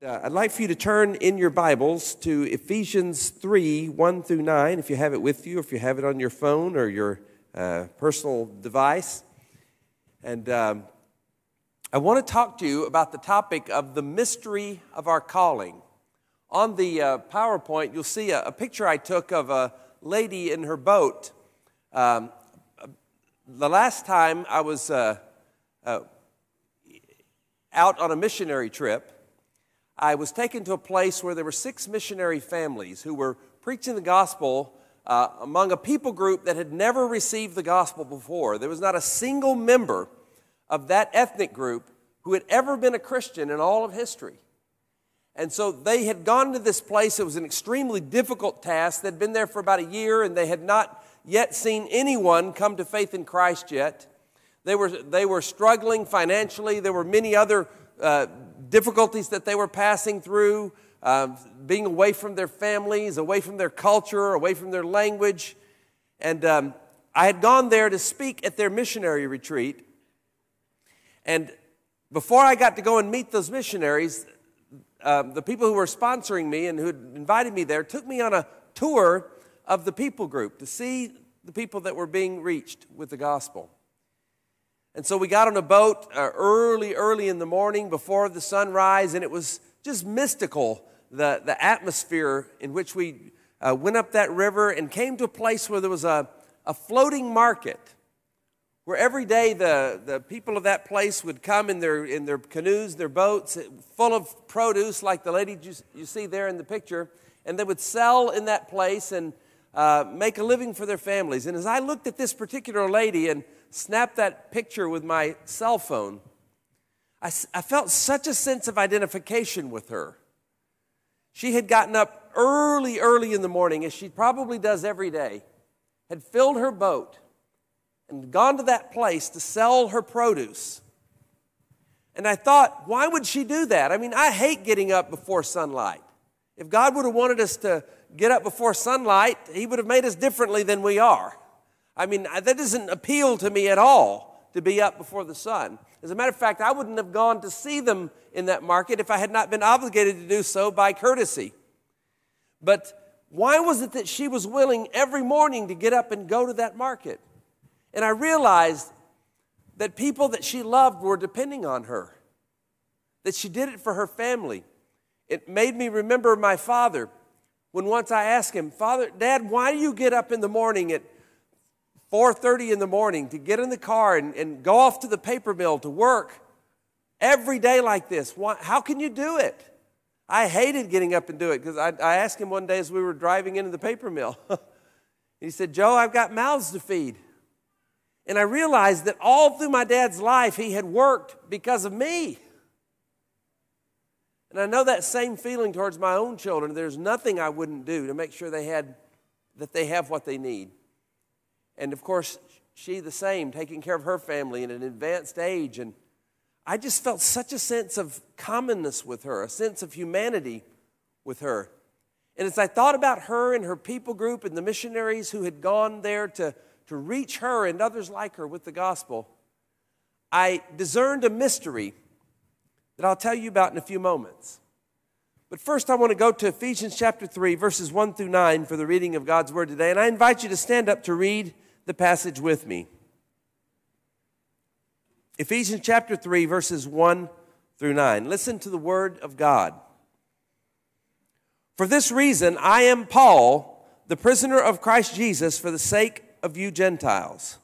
Uh, I'd like for you to turn in your Bibles to Ephesians 3 1 through 9, if you have it with you, if you have it on your phone or your uh, personal device. And um, I want to talk to you about the topic of the mystery of our calling. On the uh, PowerPoint, you'll see a, a, picture I took of a lady in her boat. Um, the last time I was uh, uh, out on a missionary trip, I was taken to a place where there were six missionary families who were preaching the gospel uh, among a people group that had never received the gospel before. There was not a single member of that ethnic group who had ever been a Christian in all of history. And so they had gone to this place. It was an extremely difficult task. They'd been there for about a year and they had not yet seen anyone come to faith in Christ yet. They were, they were struggling financially. There were many other uh, difficulties that they were passing through, uh, being away from their families, away from their culture, away from their language. And um, I had gone there to speak at their missionary retreat. And before I got to go and meet those missionaries, uh, the people who were sponsoring me and who had invited me there took me on a tour of the people group to see the people that were being reached with the gospel. And so we got on a boat uh, early, early in the morning before the sunrise, and it was just mystical, the, the atmosphere in which we uh, went up that river and came to a place where there was a, a floating market where every day the, the people of that place would come in their, in their canoes, their boats, full of produce, like the lady you, you see there in the picture, and they would sell in that place and uh, make a living for their families. And as I looked at this particular lady and snapped that picture with my cell phone, I, I felt such a sense of identification with her. She had gotten up early, early in the morning, as she probably does every day, had filled her boat and gone to that place to sell her produce. And I thought, why would she do that? I mean, I hate getting up before sunlight. If God would have wanted us to get up before sunlight, He would have made us differently than we are. I mean, that doesn't appeal to me at all to be up before the sun. As a matter of fact, I wouldn't have gone to see them in that market if I had not been obligated to do so by courtesy. But why was it that she was willing every morning to get up and go to that market? And I realized that people that she loved were depending on her, that she did it for her family. It made me remember my father when once I asked him, Father, Dad, why do you get up in the morning at 4.30 in the morning to get in the car and, and go off to the paper mill to work every day like this. Why, how can you do it? I hated getting up and do it because I, I asked him one day as we were driving into the paper mill. he said, Joe, I've got mouths to feed. And I realized that all through my dad's life, he had worked because of me. And I know that same feeling towards my own children. There's nothing I wouldn't do to make sure they had that they have what they need. And of course, she the same, taking care of her family in an advanced age. And I just felt such a sense of commonness with her, a sense of humanity with her. And as I thought about her and her people group and the missionaries who had gone there to, to reach her and others like her with the gospel, I discerned a mystery that I'll tell you about in a few moments. But first, I want to go to Ephesians chapter 3, verses 1 through 9 for the reading of God's word today. And I invite you to stand up to read the passage with me. Ephesians chapter 3, verses 1 through 9. Listen to the word of God. For this reason, I am Paul, the prisoner of Christ Jesus, for the sake of you Gentiles.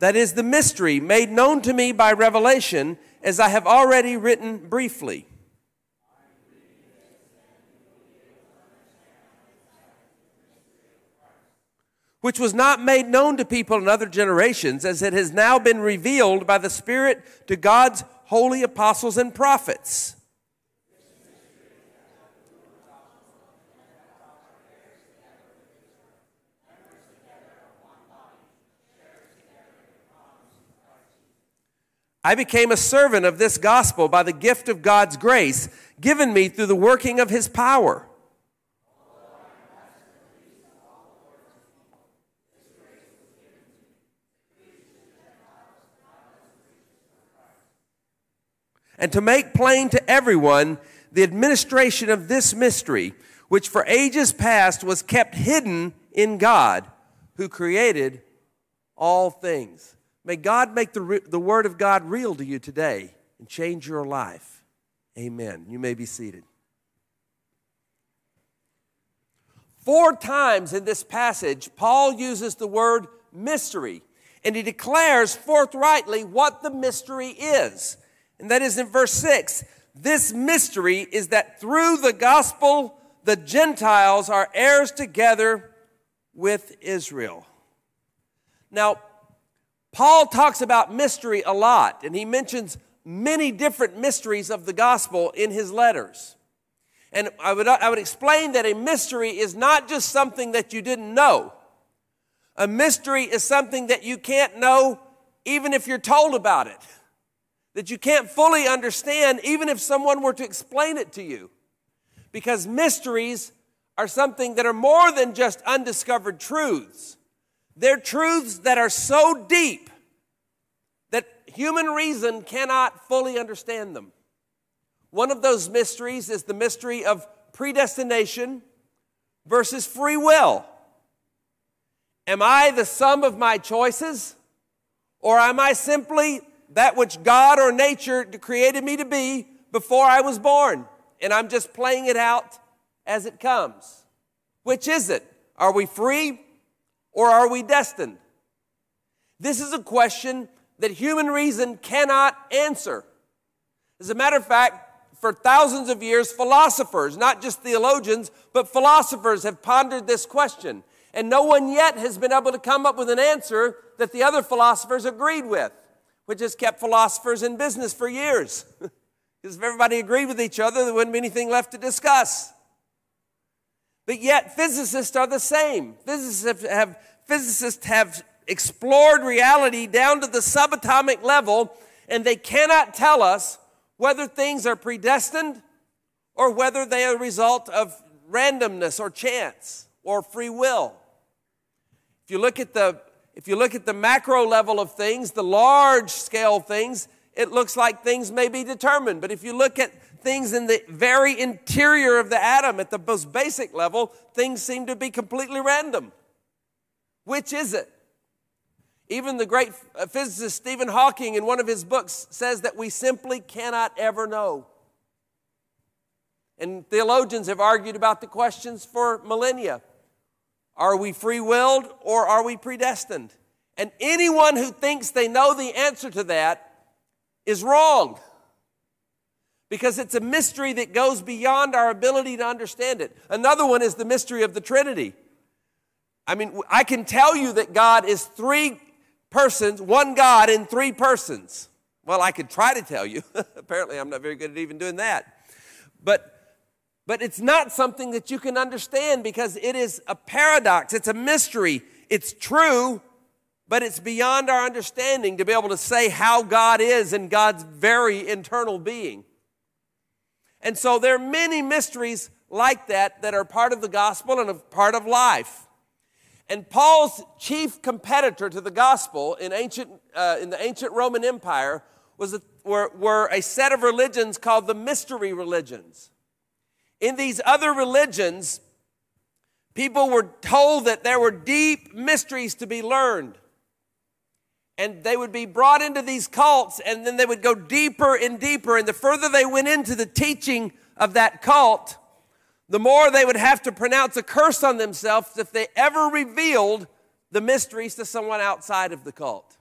That is the mystery made known to me by revelation, as I have already written briefly. Which was not made known to people in other generations, as it has now been revealed by the Spirit to God's holy apostles and prophets. I became a servant of this gospel by the gift of God's grace given me through the working of his power. And to make plain to everyone the administration of this mystery, which for ages past was kept hidden in God, who created all things. May God make the, the Word of God real to you today and change your life. Amen. You may be seated. Four times in this passage, Paul uses the word mystery, and he declares forthrightly what the mystery is. And that is in verse 6 this mystery is that through the gospel, the Gentiles are heirs together with Israel. Now, Paul talks about mystery a lot, and he mentions many different mysteries of the gospel in his letters. And I would, I would explain that a mystery is not just something that you didn't know. A mystery is something that you can't know even if you're told about it, that you can't fully understand even if someone were to explain it to you. Because mysteries are something that are more than just undiscovered truths. They're truths that are so deep that human reason cannot fully understand them. One of those mysteries is the mystery of predestination versus free will. Am I the sum of my choices? Or am I simply that which God or nature created me to be before I was born? And I'm just playing it out as it comes. Which is it? Are we free or are we destined? This is a question that human reason cannot answer. As a matter of fact, for thousands of years, philosophers, not just theologians, but philosophers have pondered this question. And no one yet has been able to come up with an answer that the other philosophers agreed with, which has kept philosophers in business for years. because if everybody agreed with each other, there wouldn't be anything left to discuss. But yet, physicists are the same. Physicists have, physicists have explored reality down to the subatomic level, and they cannot tell us whether things are predestined or whether they are a result of randomness or chance or free will. If you look at the if you look at the macro level of things, the large scale things, it looks like things may be determined. But if you look at things in the very interior of the atom, at the most basic level, things seem to be completely random. Which is it? Even the great uh, physicist Stephen Hawking, in one of his books, says that we simply cannot ever know. And theologians have argued about the questions for millennia. Are we free willed or are we predestined? And anyone who thinks they know the answer to that is wrong. Because it's a mystery that goes beyond our ability to understand it. Another one is the mystery of the Trinity. I mean, I can tell you that God is three persons, one God in three persons. Well, I could try to tell you. Apparently, I'm not very good at even doing that. But but it's not something that you can understand because it is a paradox. It's a mystery. It's true, but it's beyond our understanding to be able to say how God is and God's very internal being. And so there are many mysteries like that that are part of the gospel and a part of life. And Paul's chief competitor to the gospel in, ancient, uh, in the ancient Roman Empire was a, were, were a set of religions called the mystery religions. In these other religions, people were told that there were deep mysteries to be learned. And they would be brought into these cults, and then they would go deeper and deeper. And the further they went into the teaching of that cult, the more they would have to pronounce a curse on themselves if they ever revealed the mysteries to someone outside of the cult.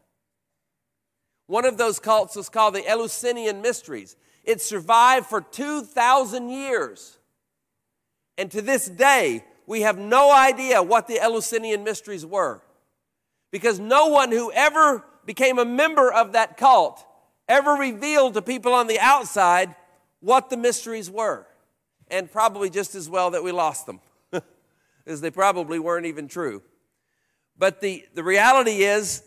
One of those cults was called the Eleusinian Mysteries. It survived for 2,000 years. And to this day, we have no idea what the Eleusinian Mysteries were. Because no one who ever became a member of that cult ever revealed to people on the outside what the mysteries were and probably just as well that we lost them, as they probably weren't even true. But the, the reality is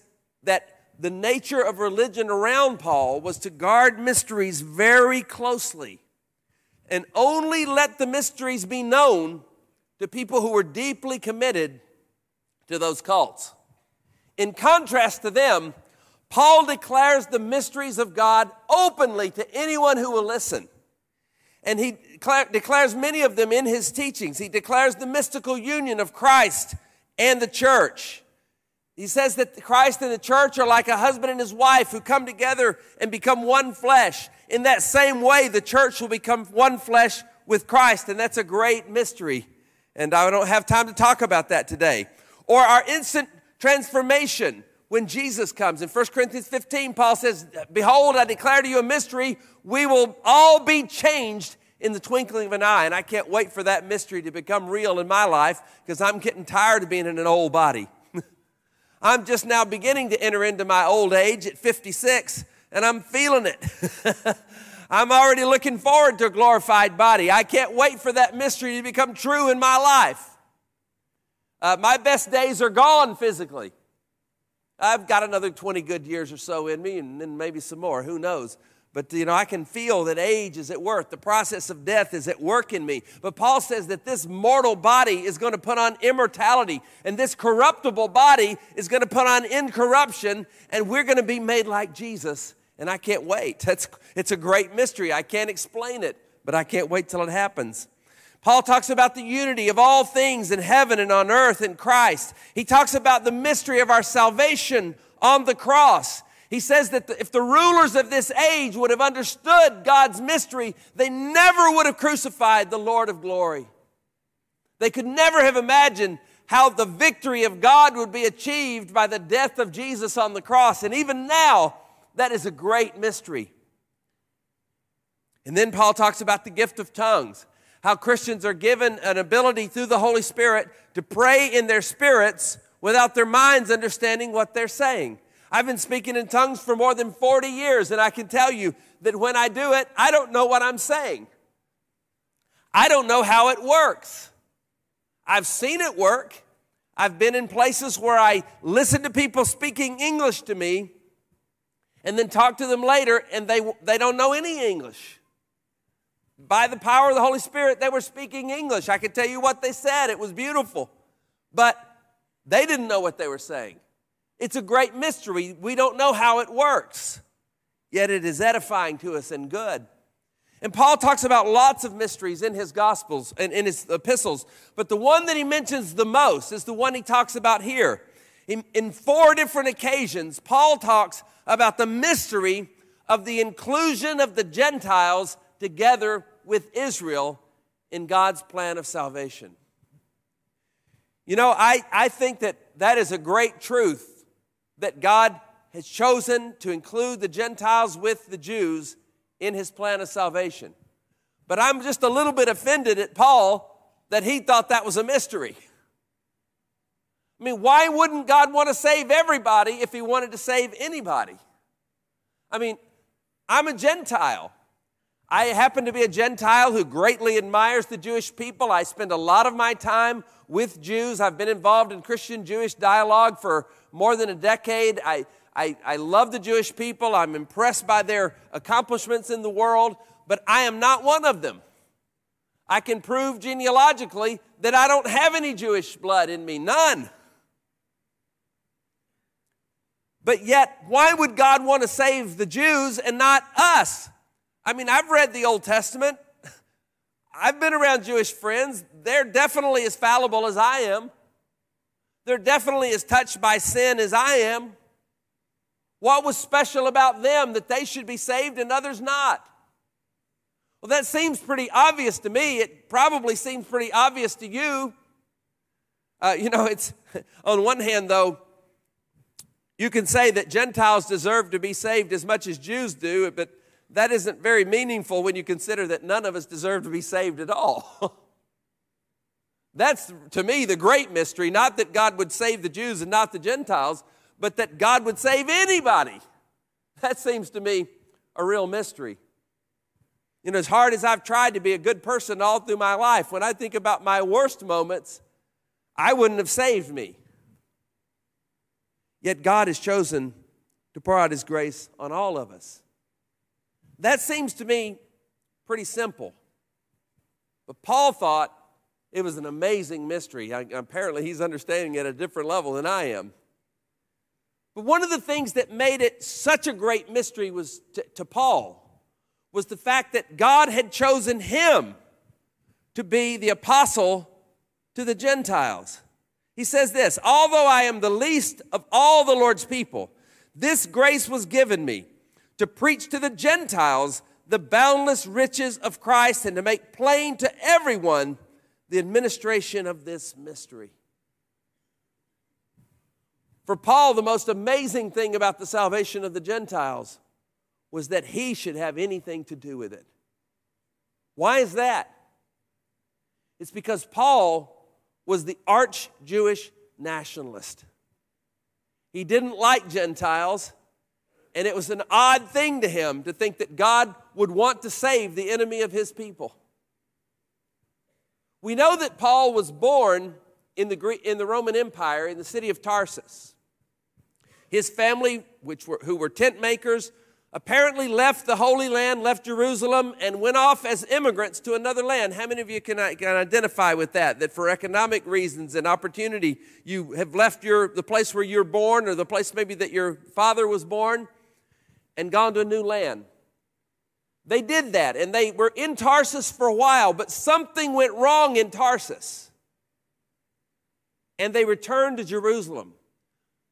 that the nature of religion around Paul was to guard mysteries very closely and only let the mysteries be known to people who were deeply committed to those cults. In contrast to them, Paul declares the mysteries of God openly to anyone who will listen. And he declares many of them in his teachings. He declares the mystical union of Christ and the church. He says that Christ and the church are like a husband and his wife who come together and become one flesh. In that same way, the church will become one flesh with Christ, and that's a great mystery. And I don't have time to talk about that today. Or our instant transformation when Jesus comes. In 1 Corinthians 15, Paul says, Behold, I declare to you a mystery. We will all be changed in the twinkling of an eye. And I can't wait for that mystery to become real in my life because I'm getting tired of being in an old body. I'm just now beginning to enter into my old age at 56, and I'm feeling it. I'm already looking forward to a glorified body. I can't wait for that mystery to become true in my life. Uh, my best days are gone physically. I've got another 20 good years or so in me, and then maybe some more, who knows. But, you know, I can feel that age is at work. The process of death is at work in me. But Paul says that this mortal body is going to put on immortality, and this corruptible body is going to put on incorruption, and we're going to be made like Jesus. And I can't wait. That's, it's a great mystery. I can't explain it, but I can't wait till it happens. Paul talks about the unity of all things in heaven and on earth in Christ. He talks about the mystery of our salvation on the cross. He says that if the rulers of this age would have understood God's mystery, they never would have crucified the Lord of glory. They could never have imagined how the victory of God would be achieved by the death of Jesus on the cross. And even now, that is a great mystery. And then Paul talks about the gift of tongues how Christians are given an ability through the Holy Spirit to pray in their spirits without their minds understanding what they're saying. I've been speaking in tongues for more than 40 years, and I can tell you that when I do it, I don't know what I'm saying. I don't know how it works. I've seen it work. I've been in places where I listen to people speaking English to me and then talk to them later, and they, they don't know any English. By the power of the Holy Spirit, they were speaking English. I can tell you what they said. It was beautiful. But they didn't know what they were saying. It's a great mystery. We don't know how it works, yet it is edifying to us and good. And Paul talks about lots of mysteries in his Gospels and in his epistles, but the one that he mentions the most is the one he talks about here. In, in four different occasions, Paul talks about the mystery of the inclusion of the Gentiles together with Israel in God's plan of salvation. You know, I, I think that that is a great truth that God has chosen to include the Gentiles with the Jews in his plan of salvation. But I'm just a little bit offended at Paul that he thought that was a mystery. I mean, why wouldn't God want to save everybody if he wanted to save anybody? I mean, I'm a Gentile. I happen to be a Gentile who greatly admires the Jewish people. I spend a lot of my time with Jews. I've been involved in Christian Jewish dialogue for more than a decade. I, I, I love the Jewish people. I'm impressed by their accomplishments in the world, but I am not one of them. I can prove genealogically that I don't have any Jewish blood in me, none. But yet, why would God want to save the Jews and not us? I mean, I've read the Old Testament. I've been around Jewish friends. They're definitely as fallible as I am. They're definitely as touched by sin as I am. What was special about them that they should be saved and others not? Well, that seems pretty obvious to me. It probably seems pretty obvious to you. Uh, you know, it's on one hand, though, you can say that Gentiles deserve to be saved as much as Jews do, but that isn't very meaningful when you consider that none of us deserve to be saved at all. That's, to me, the great mystery. Not that God would save the Jews and not the Gentiles, but that God would save anybody. That seems to me a real mystery. You know, as hard as I've tried to be a good person all through my life, when I think about my worst moments, I wouldn't have saved me. Yet God has chosen to pour out His grace on all of us. That seems to me pretty simple. But Paul thought it was an amazing mystery. I, apparently, he's understanding it at a different level than I am. But one of the things that made it such a great mystery was to, to Paul was the fact that God had chosen him to be the apostle to the Gentiles. He says this Although I am the least of all the Lord's people, this grace was given me to preach to the Gentiles the boundless riches of Christ and to make plain to everyone the administration of this mystery. For Paul, the most amazing thing about the salvation of the Gentiles was that he should have anything to do with it. Why is that? It's because Paul was the arch Jewish nationalist. He didn't like Gentiles, and it was an odd thing to him to think that God would want to save the enemy of his people. We know that Paul was born in the, Greek, in the Roman Empire in the city of Tarsus. His family, which were, who were tent makers, apparently left the Holy Land, left Jerusalem, and went off as immigrants to another land. How many of you can, can identify with that? That for economic reasons and opportunity, you have left your, the place where you're born or the place maybe that your father was born and gone to a new land. They did that, and they were in Tarsus for a while, but something went wrong in Tarsus. And they returned to Jerusalem.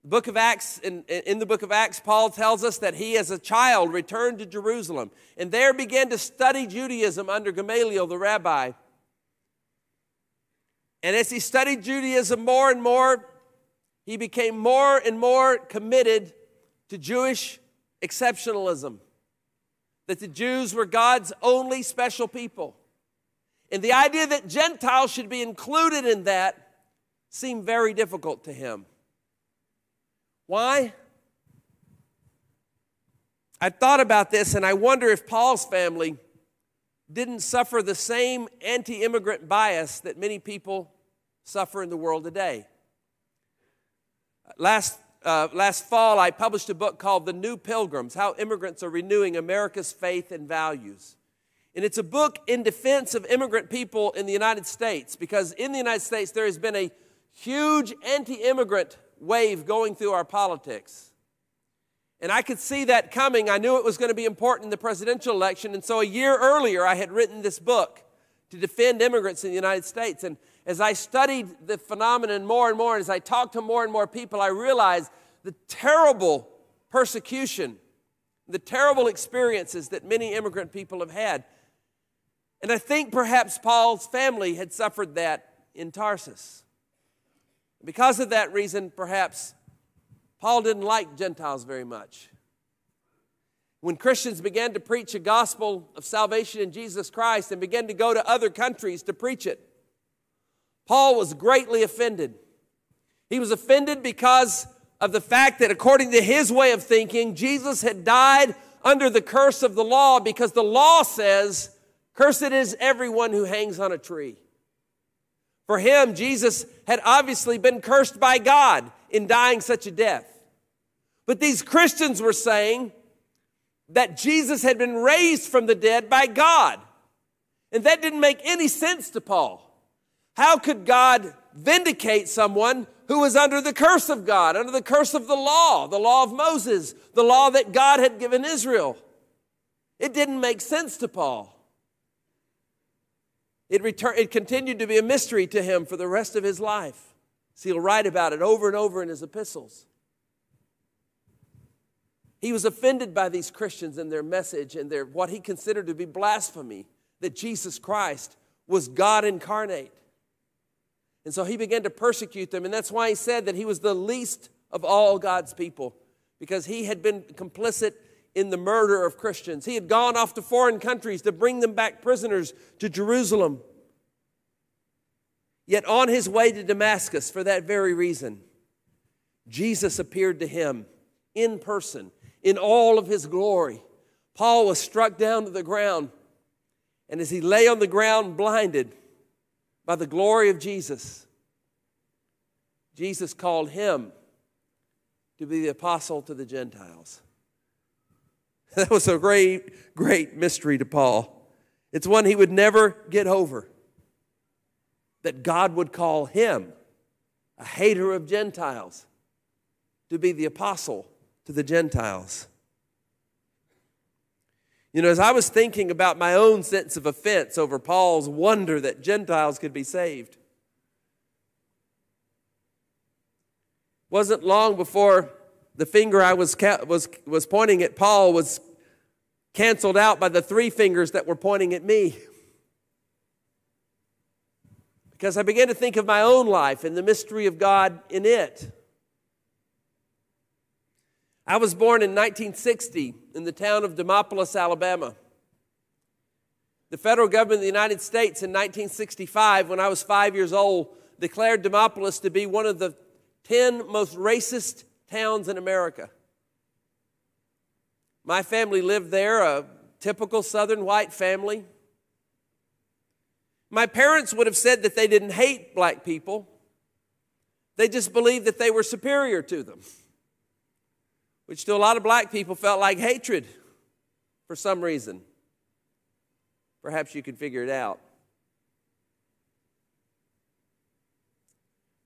The book of Acts, in, in the book of Acts, Paul tells us that he, as a child, returned to Jerusalem and there began to study Judaism under Gamaliel, the rabbi. And as he studied Judaism more and more, he became more and more committed to Jewish exceptionalism, that the Jews were God's only special people. And the idea that Gentiles should be included in that seemed very difficult to him. Why? I thought about this and I wonder if Paul's family didn't suffer the same anti immigrant bias that many people suffer in the world today. Last, uh, last fall, I published a book called The New Pilgrims How Immigrants Are Renewing America's Faith and Values. And it's a book in defense of immigrant people in the United States because in the United States there has been a huge anti immigrant wave going through our politics. And I could see that coming. I knew it was going to be important in the presidential election. And so a year earlier, I had written this book to defend immigrants in the United States. And as I studied the phenomenon more and more, and as I talked to more and more people, I realized the terrible persecution, the terrible experiences that many immigrant people have had. And I think perhaps Paul's family had suffered that in Tarsus. Because of that reason, perhaps Paul didn't like Gentiles very much. When Christians began to preach a gospel of salvation in Jesus Christ and began to go to other countries to preach it, Paul was greatly offended. He was offended because of the fact that, according to his way of thinking, Jesus had died under the curse of the law because the law says, Cursed is everyone who hangs on a tree. For him, Jesus had obviously been cursed by God in dying such a death. But these Christians were saying that Jesus had been raised from the dead by God. And that didn't make any sense to Paul. How could God vindicate someone who was under the curse of God, under the curse of the law, the law of Moses, the law that God had given Israel? It didn't make sense to Paul. It, it continued to be a mystery to him for the rest of his life. So he'll write about it over and over in his epistles. He was offended by these Christians and their message and their what he considered to be blasphemy that Jesus Christ was God incarnate. And so he began to persecute them, and that's why he said that he was the least of all God's people because he had been complicit in the murder of Christians. He had gone off to foreign countries to bring them back prisoners to Jerusalem. Yet on his way to Damascus, for that very reason, Jesus appeared to him in person, in all of his glory. Paul was struck down to the ground, and as he lay on the ground, blinded by the glory of Jesus, Jesus called him to be the apostle to the Gentiles. That was a great, great mystery to Paul. It's one he would never get over. That God would call him a hater of Gentiles to be the apostle to the Gentiles. You know, as I was thinking about my own sense of offense over Paul's wonder that Gentiles could be saved, wasn't long before the finger I was, was, was pointing at Paul was canceled out by the three fingers that were pointing at me. Because I began to think of my own life and the mystery of God in it. I was born in 1960 in the town of Demopolis, Alabama. The federal government of the United States in 1965, when I was five years old, declared Demopolis to be one of the 10 most racist towns in America. My family lived there, a typical southern white family. My parents would have said that they didn't hate black people, they just believed that they were superior to them which to a lot of black people felt like hatred for some reason. Perhaps you could figure it out.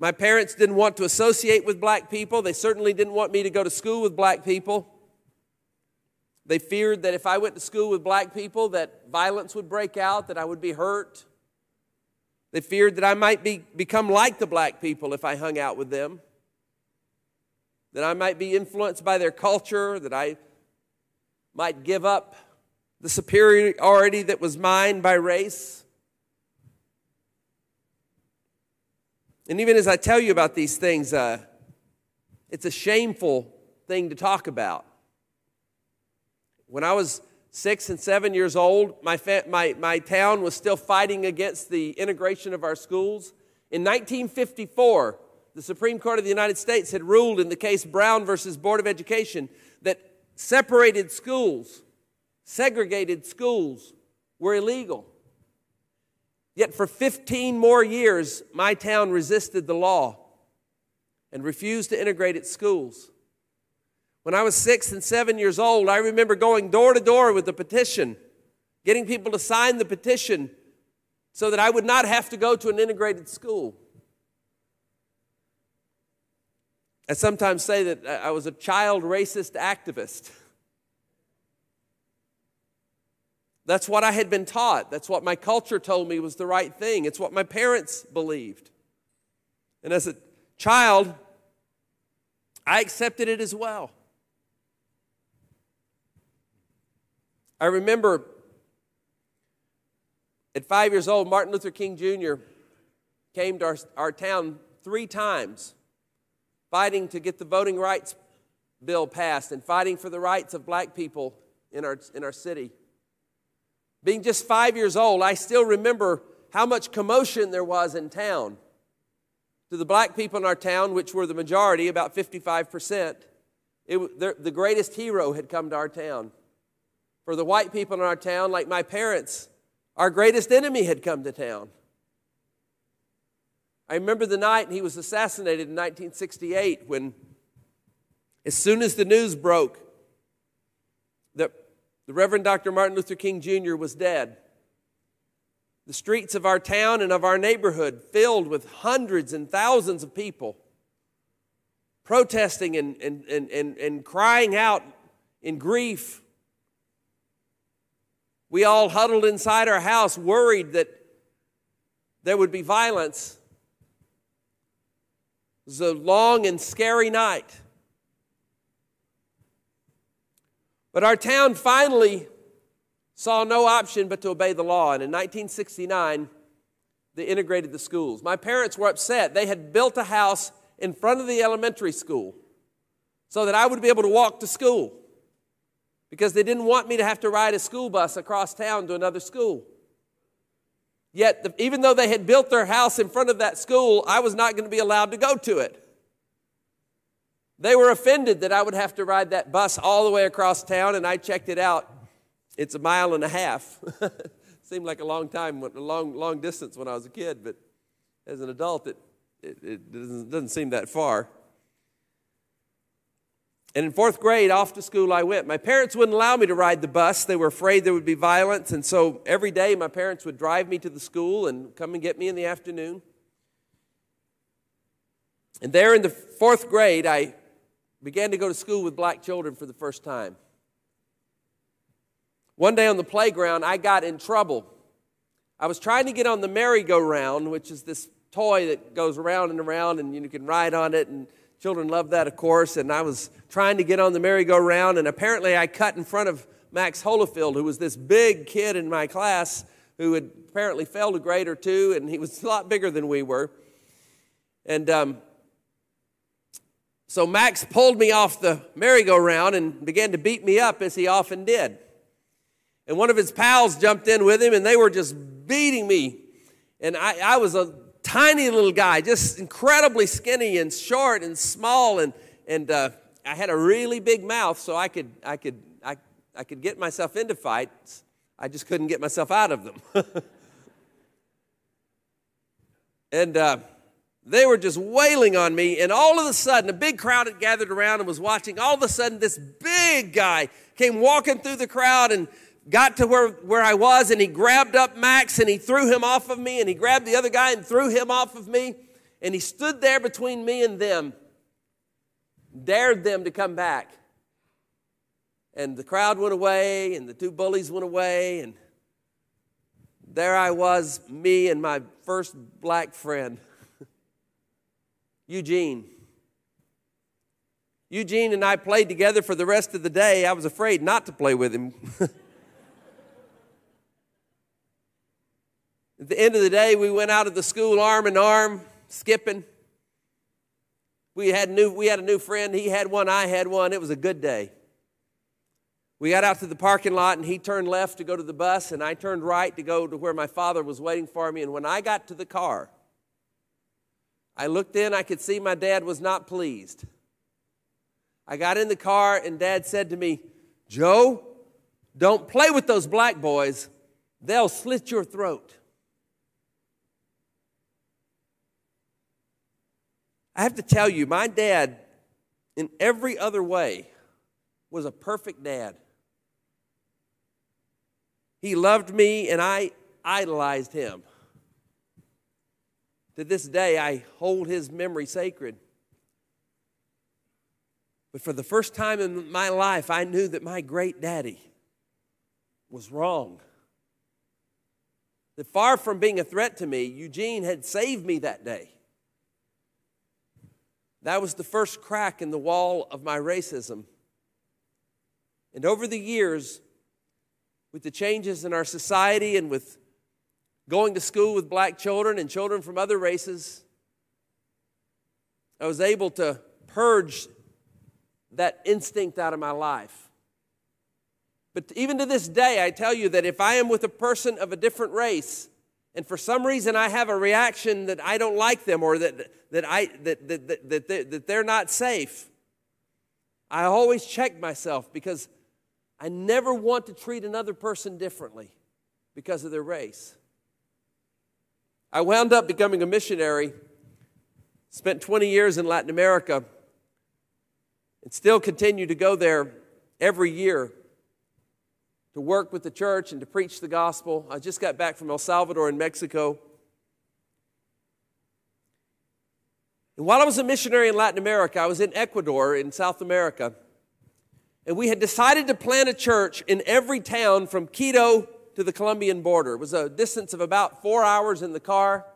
My parents didn't want to associate with black people. They certainly didn't want me to go to school with black people. They feared that if I went to school with black people that violence would break out, that I would be hurt. They feared that I might be, become like the black people if I hung out with them that I might be influenced by their culture, that I might give up the superiority that was mine by race. And even as I tell you about these things, uh, it's a shameful thing to talk about. When I was six and seven years old, my, fa- my, my town was still fighting against the integration of our schools. In 1954, the Supreme Court of the United States had ruled in the case Brown versus Board of Education that separated schools, segregated schools, were illegal. Yet for 15 more years, my town resisted the law and refused to integrate its schools. When I was six and seven years old, I remember going door to door with a petition, getting people to sign the petition so that I would not have to go to an integrated school. I sometimes say that I was a child racist activist. That's what I had been taught. That's what my culture told me was the right thing. It's what my parents believed. And as a child, I accepted it as well. I remember at five years old, Martin Luther King Jr. came to our, our town three times fighting to get the voting rights bill passed and fighting for the rights of black people in our, in our city. Being just five years old, I still remember how much commotion there was in town. To the black people in our town, which were the majority, about 55%, it, the greatest hero had come to our town. For the white people in our town, like my parents, our greatest enemy had come to town. I remember the night he was assassinated in 1968 when, as soon as the news broke the Reverend Dr. Martin Luther King Jr. was dead, the streets of our town and of our neighborhood filled with hundreds and thousands of people protesting and, and, and, and, and crying out in grief. We all huddled inside our house, worried that there would be violence it was a long and scary night. But our town finally saw no option but to obey the law. And in 1969, they integrated the schools. My parents were upset. They had built a house in front of the elementary school so that I would be able to walk to school because they didn't want me to have to ride a school bus across town to another school. Yet, even though they had built their house in front of that school, I was not going to be allowed to go to it. They were offended that I would have to ride that bus all the way across town, and I checked it out. It's a mile and a half. Seemed like a long time, a long, long distance when I was a kid, but as an adult, it, it, it doesn't, doesn't seem that far. And in fourth grade, off to school I went. My parents wouldn't allow me to ride the bus. They were afraid there would be violence. And so every day, my parents would drive me to the school and come and get me in the afternoon. And there in the fourth grade, I began to go to school with black children for the first time. One day on the playground, I got in trouble. I was trying to get on the merry-go-round, which is this toy that goes around and around, and you can ride on it, and children love that, of course. And I was trying to get on the merry-go-round, and apparently I cut in front of Max Holofield, who was this big kid in my class who had apparently failed a grade or two, and he was a lot bigger than we were. And um, so Max pulled me off the merry-go-round and began to beat me up as he often did. And one of his pals jumped in with him, and they were just beating me. And I, I was a tiny little guy, just incredibly skinny and short and small, and, and uh, I had a really big mouth, so I could, I, could, I, I could get myself into fights. I just couldn't get myself out of them. and uh, they were just wailing on me, and all of a sudden, a big crowd had gathered around and was watching. All of a sudden, this big guy came walking through the crowd and got to where, where I was and he grabbed up Max and he threw him off of me and he grabbed the other guy and threw him off of me and he stood there between me and them, dared them to come back. And the crowd went away and the two bullies went away and there I was, me and my first black friend, Eugene. Eugene and I played together for the rest of the day. I was afraid not to play with him. At the end of the day, we went out of the school arm in arm, skipping. We had, new, we had a new friend. He had one, I had one. It was a good day. We got out to the parking lot, and he turned left to go to the bus, and I turned right to go to where my father was waiting for me. And when I got to the car, I looked in, I could see my dad was not pleased. I got in the car, and dad said to me, Joe, don't play with those black boys, they'll slit your throat. I have to tell you, my dad, in every other way, was a perfect dad. He loved me, and I idolized him. To this day, I hold his memory sacred. But for the first time in my life, I knew that my great daddy was wrong. That far from being a threat to me, Eugene had saved me that day. That was the first crack in the wall of my racism. And over the years, with the changes in our society and with going to school with black children and children from other races, I was able to purge that instinct out of my life. But even to this day, I tell you that if I am with a person of a different race, and for some reason I have a reaction that I don't like them or that, that, I, that, that, that, that, that they're not safe, I always check myself because I never want to treat another person differently because of their race. I wound up becoming a missionary, spent 20 years in Latin America, and still continue to go there every year to work with the church and to preach the gospel. I just got back from El Salvador in Mexico. And while I was a missionary in Latin America, I was in Ecuador in South America. And we had decided to plant a church in every town from Quito to the Colombian border. It was a distance of about four hours in the car.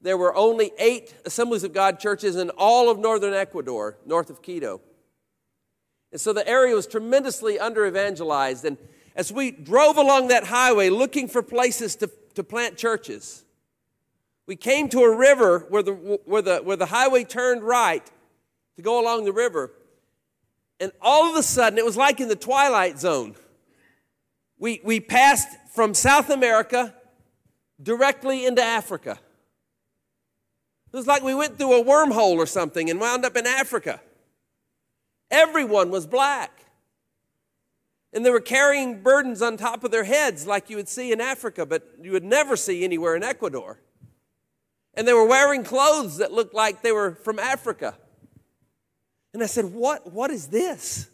There were only eight Assemblies of God churches in all of northern Ecuador, north of Quito. And so the area was tremendously under evangelized. And as we drove along that highway looking for places to, to plant churches, we came to a river where the, where, the, where the highway turned right to go along the river. And all of a sudden, it was like in the twilight zone. We, we passed from South America directly into Africa. It was like we went through a wormhole or something and wound up in Africa. Everyone was black. And they were carrying burdens on top of their heads like you would see in Africa, but you would never see anywhere in Ecuador. And they were wearing clothes that looked like they were from Africa. And I said, What, what is this?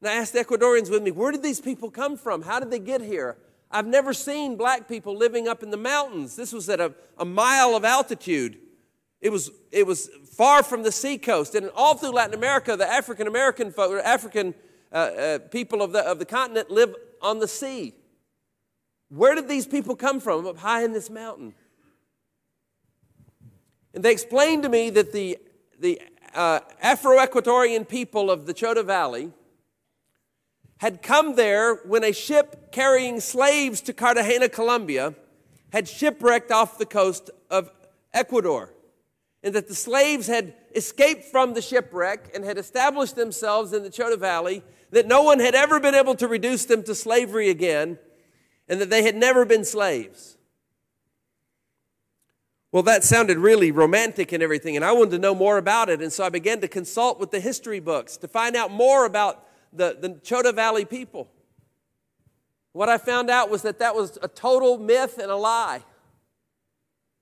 And I asked the Ecuadorians with me, Where did these people come from? How did they get here? I've never seen black people living up in the mountains. This was at a, a mile of altitude. It was, it was far from the seacoast. And all through Latin America, the African American folk, African uh, uh, people of the, of the continent live on the sea. Where did these people come from up high in this mountain? And they explained to me that the, the uh, Afro Ecuadorian people of the Chota Valley had come there when a ship carrying slaves to Cartagena, Colombia, had shipwrecked off the coast of Ecuador and that the slaves had escaped from the shipwreck and had established themselves in the Chota Valley, that no one had ever been able to reduce them to slavery again, and that they had never been slaves. Well, that sounded really romantic and everything, and I wanted to know more about it, and so I began to consult with the history books to find out more about the, the Chota Valley people. What I found out was that that was a total myth and a lie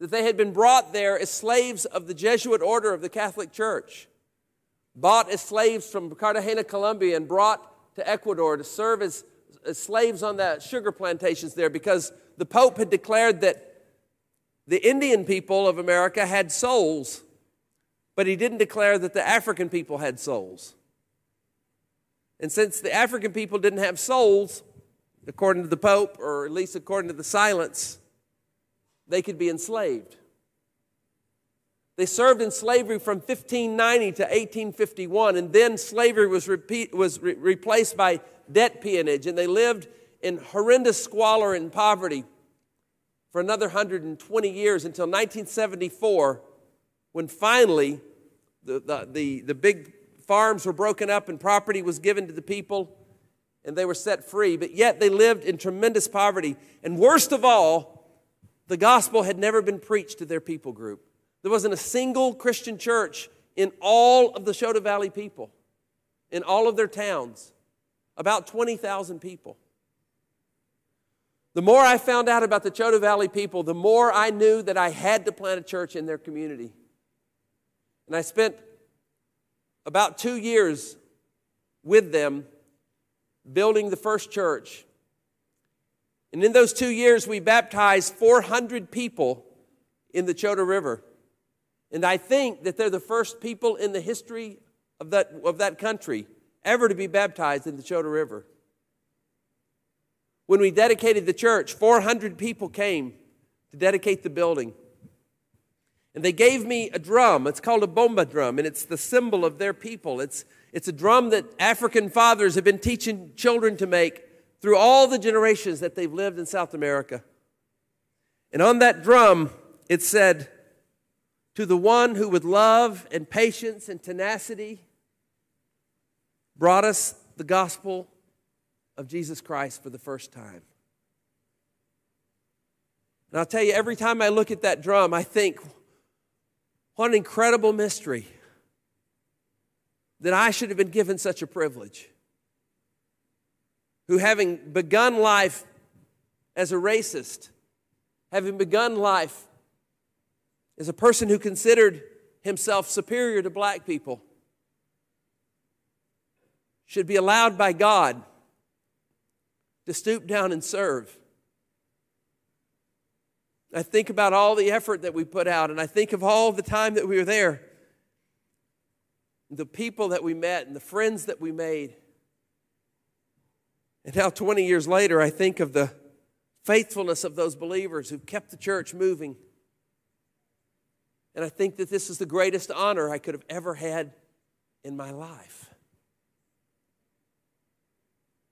that they had been brought there as slaves of the Jesuit order of the Catholic Church, bought as slaves from Cartagena, Colombia, and brought to Ecuador to serve as, as slaves on the sugar plantations there because the Pope had declared that the Indian people of America had souls, but he didn't declare that the African people had souls. And since the African people didn't have souls, according to the Pope, or at least according to the silence, they could be enslaved. They served in slavery from 1590 to 1851, and then slavery was, repeat, was re- replaced by debt peonage, and they lived in horrendous squalor and poverty for another 120 years until 1974, when finally the, the, the, the big farms were broken up and property was given to the people and they were set free. But yet they lived in tremendous poverty. And worst of all, the gospel had never been preached to their people group. There wasn't a single Christian church in all of the Chota Valley people, in all of their towns, about 20,000 people. The more I found out about the Chota Valley people, the more I knew that I had to plant a church in their community. And I spent about two years with them building the first church and in those two years, we baptized 400 people in the Chota River. And I think that they're the first people in the history of that, of that country ever to be baptized in the Chota River. When we dedicated the church, 400 people came to dedicate the building. And they gave me a drum. It's called a bomba drum, and it's the symbol of their people. It's, it's a drum that African fathers have been teaching children to make through all the generations that they've lived in South America. And on that drum, it said, To the one who with love and patience and tenacity brought us the gospel of Jesus Christ for the first time. And I'll tell you, every time I look at that drum, I think, what an incredible mystery that I should have been given such a privilege who, having begun life as a racist, having begun life as a person who considered himself superior to black people, should be allowed by God to stoop down and serve. I think about all the effort that we put out, and I think of all the time that we were there, the people that we met, and the friends that we made. And now, 20 years later, I think of the faithfulness of those believers who kept the church moving. And I think that this is the greatest honor I could have ever had in my life.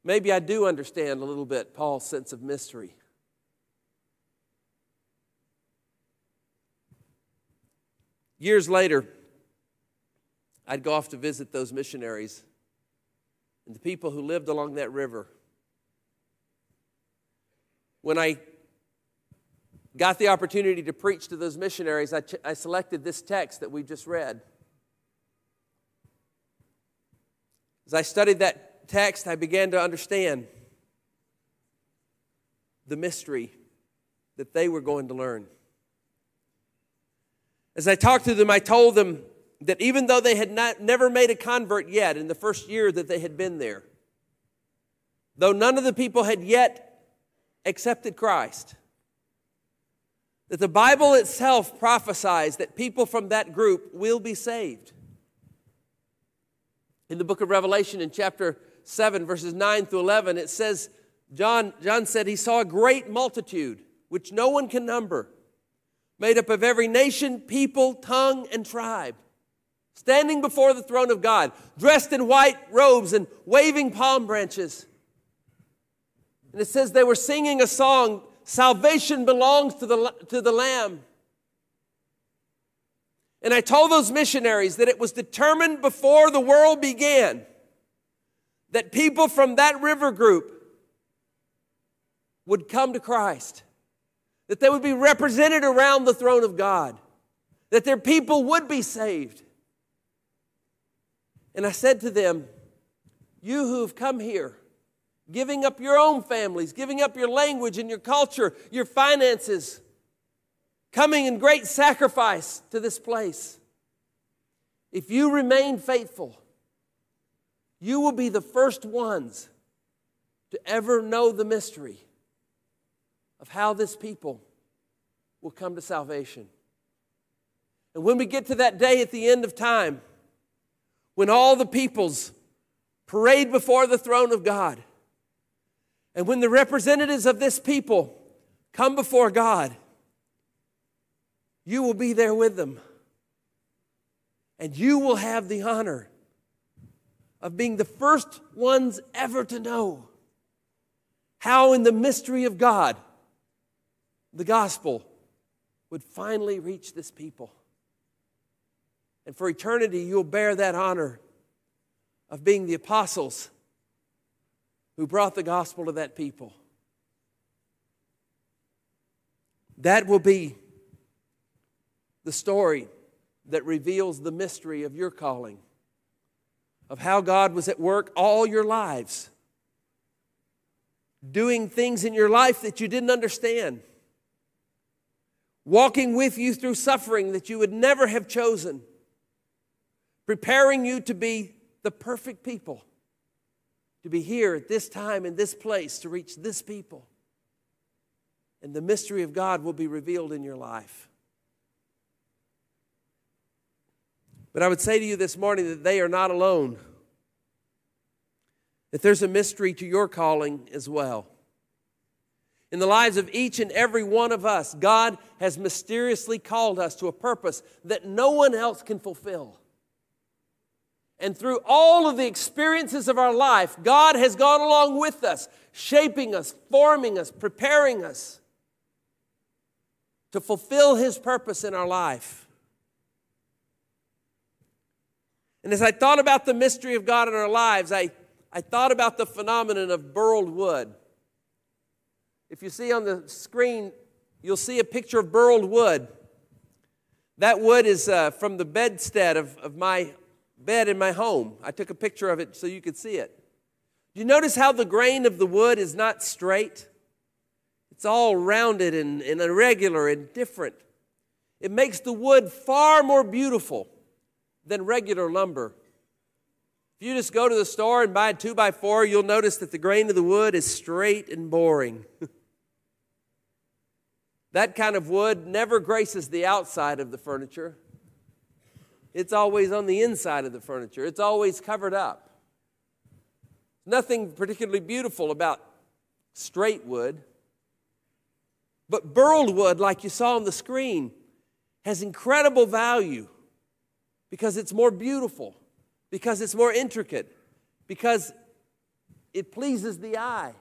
Maybe I do understand a little bit Paul's sense of mystery. Years later, I'd go off to visit those missionaries and the people who lived along that river when I got the opportunity to preach to those missionaries, I, ch- I selected this text that we just read. As I studied that text, I began to understand the mystery that they were going to learn. As I talked to them, I told them that even though they had not, never made a convert yet in the first year that they had been there, though none of the people had yet accepted Christ, that the Bible itself prophesies that people from that group will be saved. In the book of Revelation, in chapter 7, verses 9 through 11, it says, John, John said he saw a great multitude, which no one can number, made up of every nation, people, tongue, and tribe, standing before the throne of God, dressed in white robes and waving palm branches. And it says they were singing a song Salvation belongs to the, to the Lamb. And I told those missionaries that it was determined before the world began that people from that river group would come to Christ, that they would be represented around the throne of God, that their people would be saved. And I said to them, You who have come here, giving up your own families, giving up your language and your culture, your finances, coming in great sacrifice to this place. If you remain faithful, you will be the first ones to ever know the mystery of how this people will come to salvation. And when we get to that day at the end of time, when all the peoples parade before the throne of God, and when the representatives of this people come before God, you will be there with them. And you will have the honor of being the first ones ever to know how, in the mystery of God, the gospel would finally reach this people. And for eternity, you'll bear that honor of being the apostles who brought the gospel to that people. That will be the story that reveals the mystery of your calling, of how God was at work all your lives, doing things in your life that you didn't understand, walking with you through suffering that you would never have chosen, preparing you to be the perfect people to be here at this time in this place to reach this people. And the mystery of God will be revealed in your life. But I would say to you this morning that they are not alone, that there's a mystery to your calling as well. In the lives of each and every one of us, God has mysteriously called us to a purpose that no one else can fulfill. And through all of the experiences of our life, God has gone along with us, shaping us, forming us, preparing us to fulfill His purpose in our life. And as I thought about the mystery of God in our lives, I, I thought about the phenomenon of burled wood. If you see on the screen, you'll see a picture of burled wood. That wood is uh, from the bedstead of, of my bed in my home. I took a picture of it so you could see it. Do you notice how the grain of the wood is not straight? It's all rounded and, and irregular and different. It makes the wood far more beautiful than regular lumber. If you just go to the store and buy a two by four, you'll notice that the grain of the wood is straight and boring. that kind of wood never graces the outside of the furniture. It's always on the inside of the furniture, it's always covered up. Nothing particularly beautiful about straight wood. But burled wood, like you saw on the screen, has incredible value because it's more beautiful, because it's more intricate, because it pleases the eye.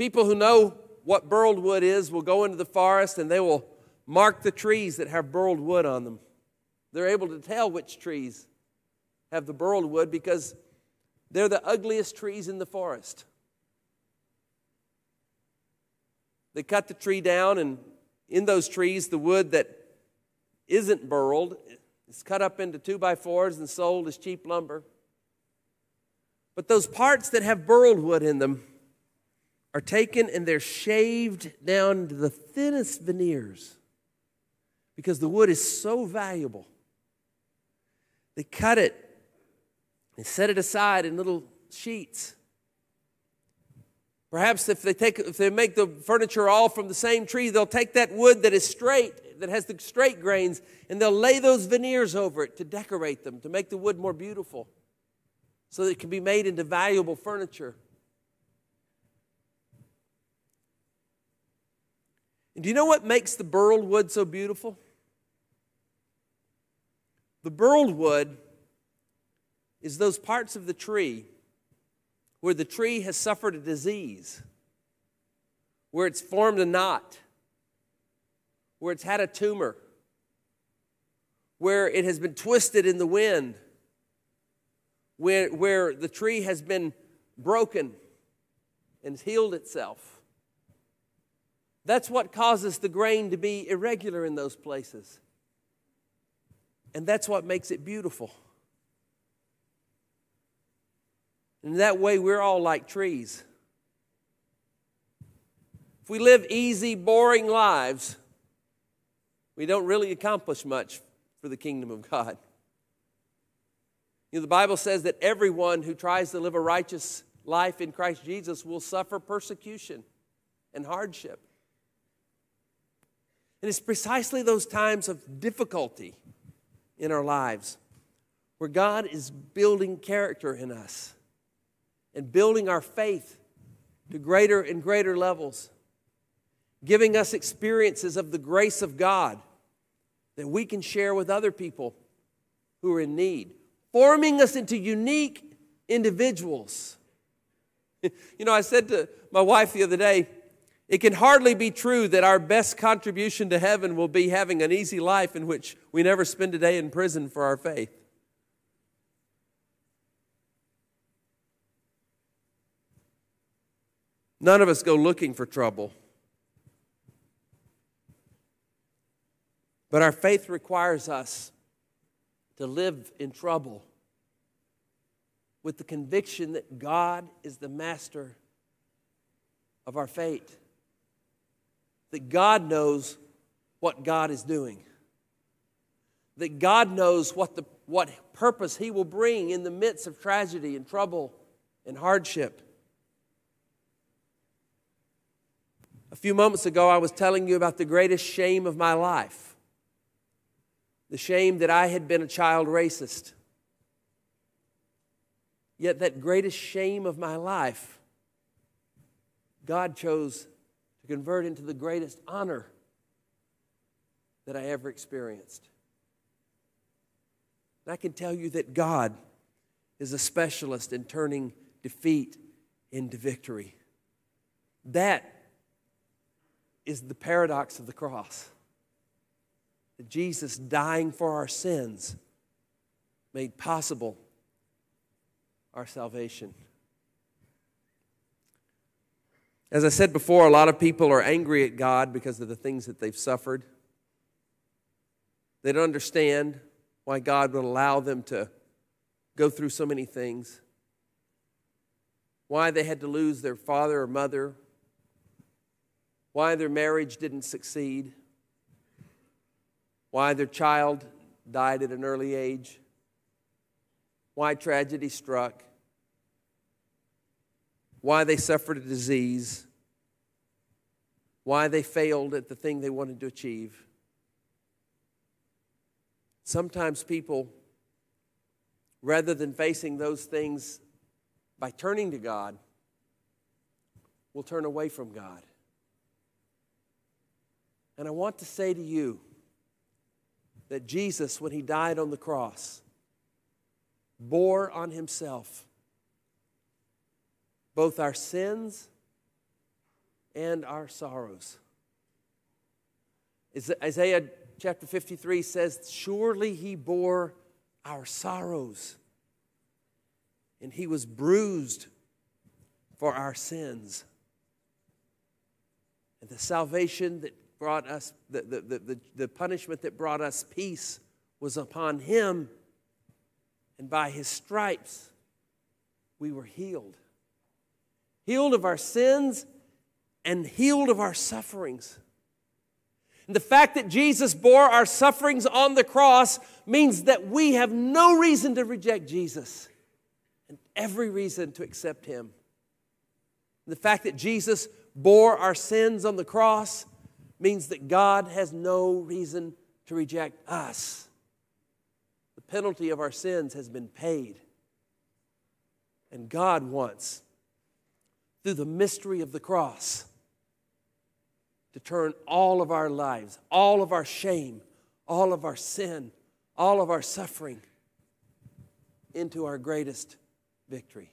People who know what burled wood is will go into the forest and they will Mark the trees that have burled wood on them. They're able to tell which trees have the burled wood because they're the ugliest trees in the forest. They cut the tree down, and in those trees, the wood that isn't burled is cut up into two by fours and sold as cheap lumber. But those parts that have burled wood in them are taken and they're shaved down to the thinnest veneers because the wood is so valuable. They cut it and set it aside in little sheets. Perhaps if they, take, if they make the furniture all from the same tree, they'll take that wood that is straight, that has the straight grains, and they'll lay those veneers over it to decorate them, to make the wood more beautiful, so that it can be made into valuable furniture. And do you know what makes the burled wood so beautiful? The burled wood is those parts of the tree where the tree has suffered a disease, where it's formed a knot, where it's had a tumor, where it has been twisted in the wind, where, where the tree has been broken and healed itself. That's what causes the grain to be irregular in those places. And that's what makes it beautiful. And that way, we're all like trees. If we live easy, boring lives, we don't really accomplish much for the kingdom of God. You know, the Bible says that everyone who tries to live a righteous life in Christ Jesus will suffer persecution and hardship. And it's precisely those times of difficulty in our lives where God is building character in us and building our faith to greater and greater levels, giving us experiences of the grace of God that we can share with other people who are in need, forming us into unique individuals. You know, I said to my wife the other day, it can hardly be true that our best contribution to heaven will be having an easy life in which we never spend a day in prison for our faith. None of us go looking for trouble. But our faith requires us to live in trouble with the conviction that God is the master of our fate, that God knows what God is doing, that God knows what, the, what purpose He will bring in the midst of tragedy and trouble and hardship. A few moments ago, I was telling you about the greatest shame of my life the shame that I had been a child racist. Yet, that greatest shame of my life, God chose convert into the greatest honor that I ever experienced. And I can tell you that God is a specialist in turning defeat into victory. That is the paradox of the cross. That Jesus dying for our sins made possible our salvation. As I said before, a lot of people are angry at God because of the things that they've suffered. They don't understand why God would allow them to go through so many things, why they had to lose their father or mother, why their marriage didn't succeed, why their child died at an early age, why tragedy struck, why they suffered a disease, why they failed at the thing they wanted to achieve. Sometimes people, rather than facing those things by turning to God, will turn away from God. And I want to say to you that Jesus, when he died on the cross, bore on himself both our sins and our sorrows. Isaiah chapter 53 says, Surely he bore our sorrows, and he was bruised for our sins. And the salvation that brought us, the, the, the, the, punishment that brought us peace was upon him, and by his stripes we were healed. Healed of our sins and healed of our sufferings. And the fact that Jesus bore our sufferings on the cross means that we have no reason to reject Jesus and every reason to accept him. The fact that Jesus bore our sins on the cross means that God has no reason to reject us. The penalty of our sins has been paid. And God wants, through the mystery of the cross, to turn all of our lives, all of our shame, all of our sin, all of our suffering into our greatest victory.